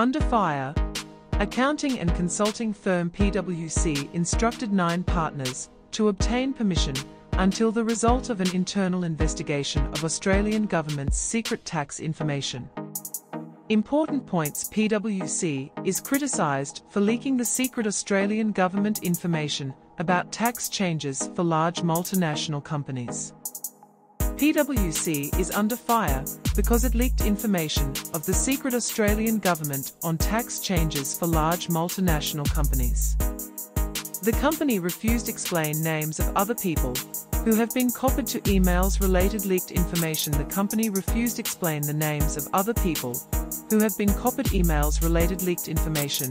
Under fire, accounting and consulting firm PwC instructed nine partners to obtain permission until the result of an internal investigation of Australian government's secret tax information. Important points PwC is criticised for leaking the secret Australian government information about tax changes for large multinational companies. PwC is under fire because it leaked information of the secret Australian government on tax changes for large multinational companies. The company refused to explain names of other people who have been copied to emails related leaked information the company refused to explain the names of other people who have been copied emails related leaked information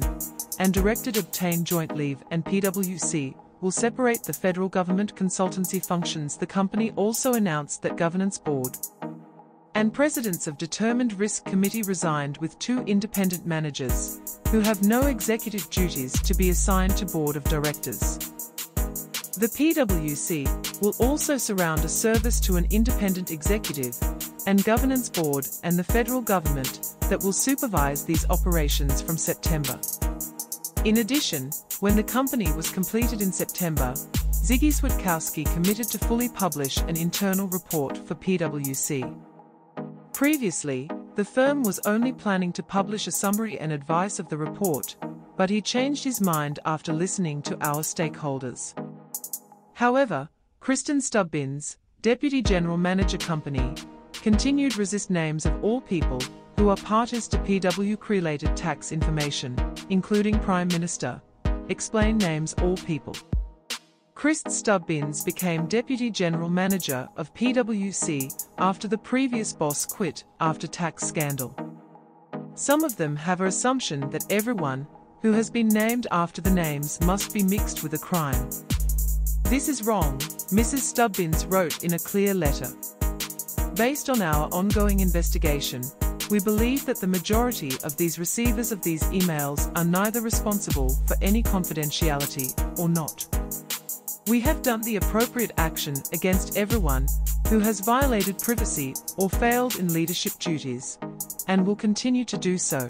and directed obtain joint leave and PwC will separate the federal government consultancy functions the company also announced that governance board and presidents of determined risk committee resigned with two independent managers who have no executive duties to be assigned to board of directors. The PwC will also surround a service to an independent executive and governance board and the federal government that will supervise these operations from September. In addition, when the company was completed in September, Ziggy Switkowski committed to fully publish an internal report for PwC. Previously, the firm was only planning to publish a summary and advice of the report, but he changed his mind after listening to our stakeholders. However, Kristin Stubbins, Deputy General Manager Company, continued resist names of all people who are parties to PW-related tax information, including Prime Minister. Explain names all people. Chris Stubbins became Deputy General Manager of PwC after the previous boss quit after tax scandal. Some of them have a assumption that everyone who has been named after the names must be mixed with a crime. This is wrong, Mrs. Stubbins wrote in a clear letter. Based on our ongoing investigation, we believe that the majority of these receivers of these emails are neither responsible for any confidentiality or not. We have done the appropriate action against everyone who has violated privacy or failed in leadership duties, and will continue to do so.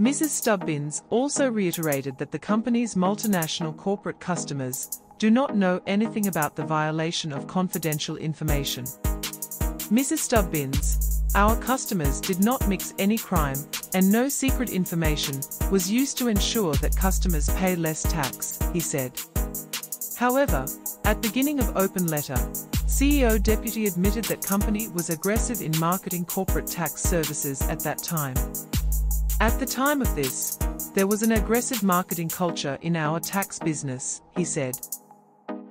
Mrs. Stubbins also reiterated that the company's multinational corporate customers do not know anything about the violation of confidential information. Mrs. Stubbins, our customers did not mix any crime, and no secret information was used to ensure that customers pay less tax, he said. However, at beginning of open letter, CEO Deputy admitted that company was aggressive in marketing corporate tax services at that time. At the time of this, there was an aggressive marketing culture in our tax business, he said.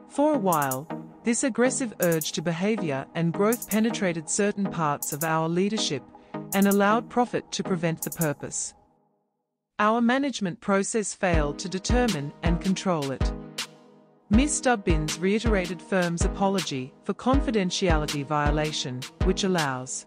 For a while, this aggressive urge to behavior and growth penetrated certain parts of our leadership and allowed profit to prevent the purpose. Our management process failed to determine and control it. Ms. Stubbins reiterated firm's apology for confidentiality violation, which allows